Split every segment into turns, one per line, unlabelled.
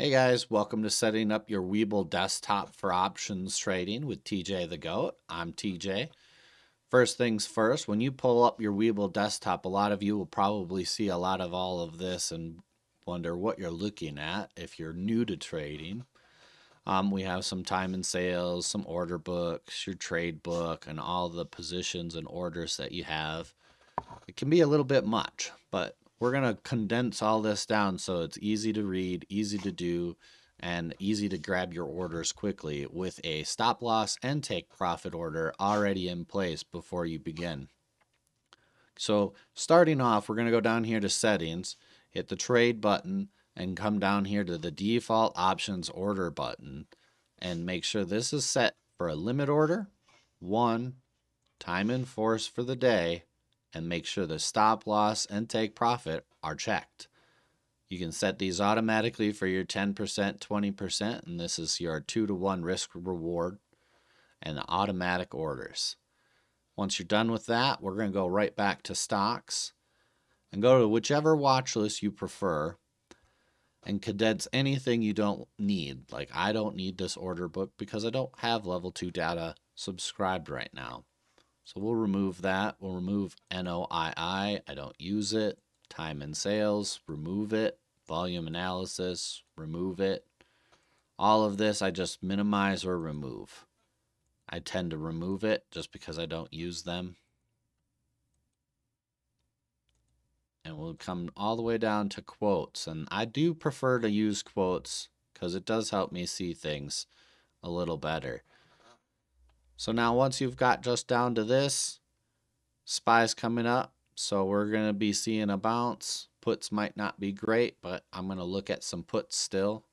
Hey guys, welcome to setting up your Webull desktop for options trading with TJ the Goat. I'm TJ. First things first, when you pull up your Webull desktop, a lot of you will probably see a lot of all of this and wonder what you're looking at if you're new to trading. Um, we have some time and sales, some order books, your trade book, and all the positions and orders that you have. It can be a little bit much, but we're going to condense all this down so it's easy to read, easy to do, and easy to grab your orders quickly with a stop loss and take profit order already in place before you begin. So starting off, we're going to go down here to settings, hit the trade button, and come down here to the default options order button and make sure this is set for a limit order, one, time in force for the day, and make sure the stop loss and take profit are checked. You can set these automatically for your 10%, 20%, and this is your 2 to 1 risk reward and the automatic orders. Once you're done with that, we're going to go right back to stocks and go to whichever watch list you prefer and condense anything you don't need. Like I don't need this order book because I don't have level 2 data subscribed right now. So we'll remove that. We'll remove NOII. I don't use it. Time and sales, remove it. Volume analysis, remove it. All of this I just minimize or remove. I tend to remove it just because I don't use them. And we'll come all the way down to quotes. And I do prefer to use quotes because it does help me see things a little better. So now once you've got just down to this, SPY's coming up. So we're going to be seeing a bounce. Puts might not be great, but I'm going to look at some puts still.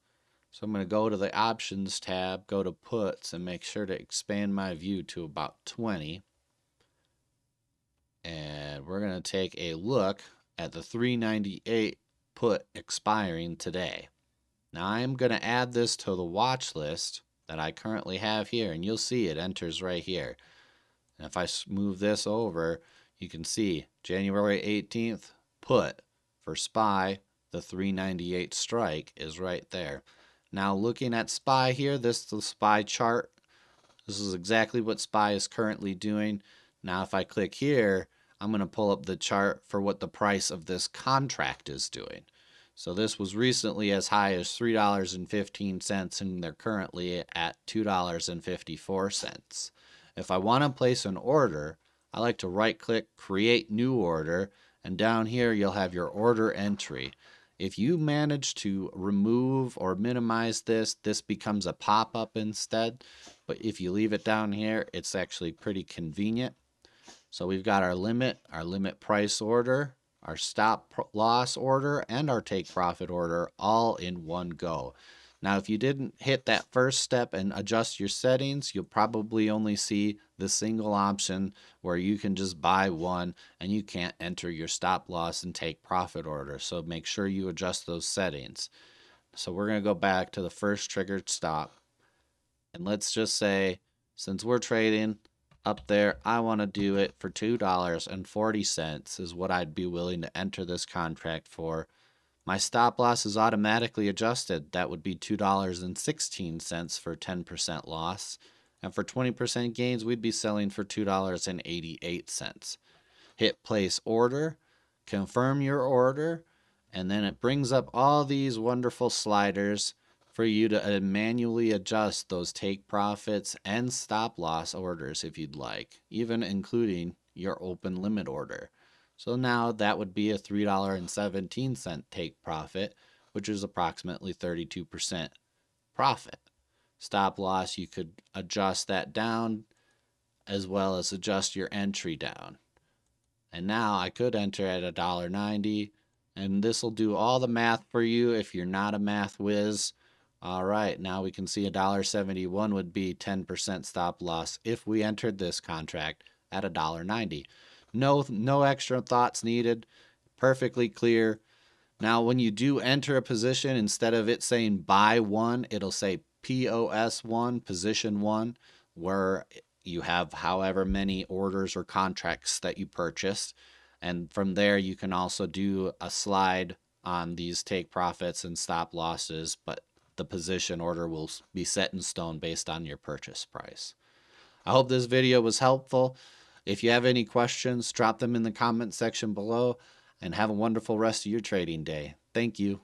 So I'm going to go to the options tab, go to puts, and make sure to expand my view to about 20. And we're going to take a look at the 398 put expiring today. Now I'm going to add this to the watch list that I currently have here, and you'll see it enters right here. And if I move this over, you can see January 18th put for SPY, the 398 strike is right there. Now looking at SPY here, this is the SPY chart. This is exactly what SPY is currently doing. Now if I click here, I'm going to pull up the chart for what the price of this contract is doing. So this was recently as high as $3.15 and they're currently at $2.54. If I want to place an order, I like to right click create new order and down here you'll have your order entry. If you manage to remove or minimize this, this becomes a pop-up instead. But if you leave it down here, it's actually pretty convenient. So we've got our limit, our limit price order, our stop loss order, and our take profit order all in one go. Now, if you didn't hit that first step and adjust your settings, you'll probably only see the single option where you can just buy one and you can't enter your stop loss and take profit order. So make sure you adjust those settings. So we're going to go back to the first triggered stop. And let's just say, since we're trading up there, I want to do it for $2.40 is what I'd be willing to enter this contract for. My stop loss is automatically adjusted. That would be $2.16 for 10% loss. And for 20% gains, we'd be selling for $2.88. Hit place order, confirm your order, and then it brings up all these wonderful sliders for you to uh, manually adjust those take profits and stop loss orders if you'd like, even including your open limit order. So now that would be a $3.17 take profit, which is approximately 32% profit. Stop loss, you could adjust that down as well as adjust your entry down. And now I could enter at $1.90 and this will do all the math for you if you're not a math whiz all right, now we can see $1.71 would be 10% stop loss if we entered this contract at $1.90. No, no extra thoughts needed. Perfectly clear. Now, when you do enter a position, instead of it saying buy one, it'll say POS one, position one, where you have however many orders or contracts that you purchased. And from there, you can also do a slide on these take profits and stop losses. But the position order will be set in stone based on your purchase price. I hope this video was helpful. If you have any questions, drop them in the comment section below and have a wonderful rest of your trading day. Thank you.